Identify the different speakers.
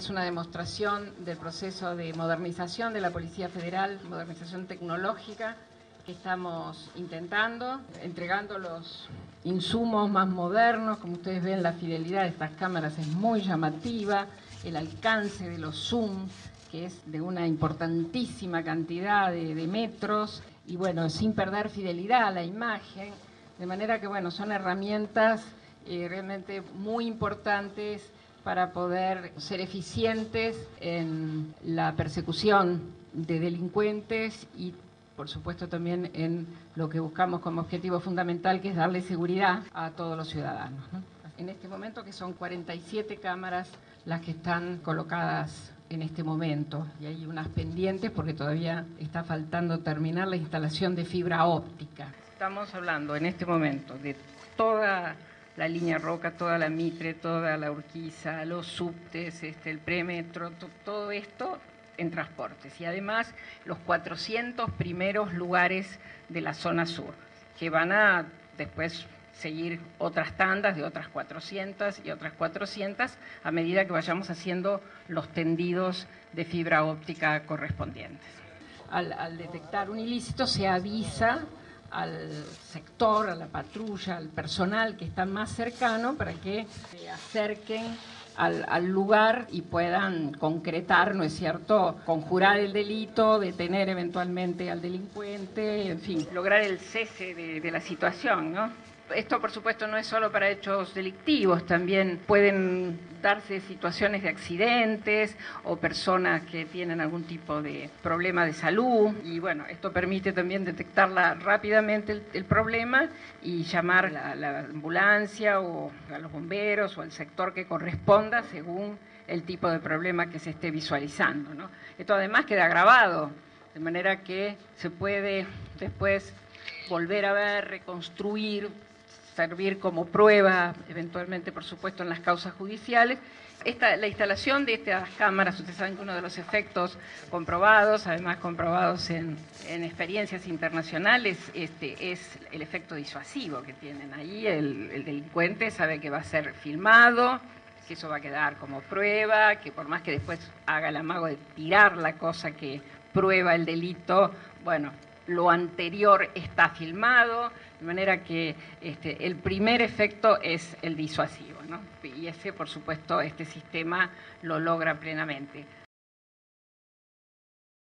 Speaker 1: es una demostración del proceso de modernización de la Policía Federal, modernización tecnológica que estamos intentando, entregando los insumos más modernos, como ustedes ven la fidelidad de estas cámaras es muy llamativa, el alcance de los zoom, que es de una importantísima cantidad de, metros, y bueno, sin perder fidelidad a la imagen, de manera que bueno, son herramientas eh, realmente muy importantes para poder ser eficientes en la persecución de delincuentes y por supuesto también en lo que buscamos como objetivo fundamental, que es darle seguridad a todos los ciudadanos. En este momento que son 47 cámaras las que están colocadas en este momento y hay unas pendientes porque todavía está faltando terminar la instalación de fibra óptica. Estamos hablando en este momento de toda la línea Roca, toda la Mitre, toda la Urquiza, los subtes, este, el premetro, todo esto en transportes. Y además los 400 primeros lugares de la zona sur, que van a después seguir otras tandas de otras 400 y otras 400 a medida que vayamos haciendo los tendidos de fibra óptica correspondientes. Al, al detectar un ilícito se avisa al sector, a la patrulla, al personal que está más cercano para que se acerquen al, lugar y puedan concretar, ¿no es cierto?, conjurar el delito, detener eventualmente al delincuente, en fin, lograr el cese de, de la situación, ¿no? Esto, por supuesto, no es solo para hechos delictivos, también pueden darse situaciones de accidentes o personas que tienen algún tipo de problema de salud. Y bueno, esto permite también detectarla rápidamente el, problema y llamar a la, ambulancia o a los bomberos o al sector que corresponda según el tipo de problema que se esté visualizando. Esto además queda grabado, de manera que se puede después volver a ver, reconstruir servir como prueba, eventualmente, por supuesto, en las causas judiciales. Esta, la instalación de estas cámaras, ustedes saben que uno de los efectos comprobados, además comprobados en, experiencias internacionales, este, es el efecto disuasivo que tienen ahí. El, el delincuente sabe que va a ser filmado, que eso va a quedar como prueba, que por más que después haga el amago de tirar la cosa que prueba el delito, bueno, lo anterior está filmado, de manera que este, el primer efecto es el disuasivo, ¿no? y ese, por supuesto, este sistema lo logra plenamente.